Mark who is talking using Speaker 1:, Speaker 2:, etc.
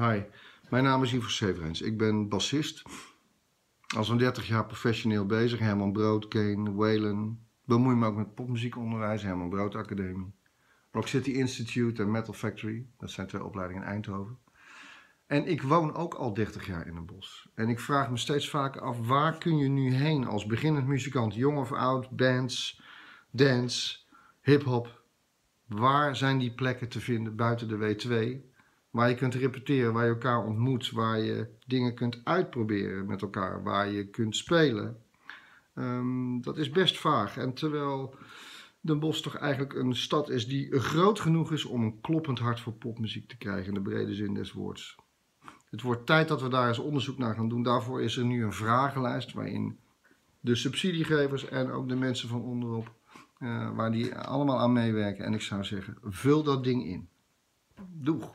Speaker 1: Hi, mijn naam is Ivo Severens. Ik ben bassist. Al zo'n 30 jaar professioneel bezig. Herman Brood, Kane, Waylon. Bemoei me ook met popmuziekonderwijs, Herman Brood Academie. Rock City Institute en Metal Factory. Dat zijn twee opleidingen in Eindhoven. En ik woon ook al 30 jaar in een bos. En ik vraag me steeds vaker af, waar kun je nu heen als beginnend muzikant? Jong of oud, bands, dance, hip-hop. Waar zijn die plekken te vinden buiten de W2? Waar je kunt repeteren, waar je elkaar ontmoet, waar je dingen kunt uitproberen met elkaar, waar je kunt spelen. Ehm, dat is best vaag. En terwijl Den Bosch toch eigenlijk een stad is die groot genoeg is om een kloppend hart voor popmuziek te krijgen, in de brede zin des woords. Het wordt tijd dat we daar eens onderzoek naar gaan doen. Daarvoor is er nu een vragenlijst waarin de subsidiegevers en ook de mensen van onderop, uh, waar die allemaal aan meewerken. En ik zou zeggen, vul dat ding in. Doeg!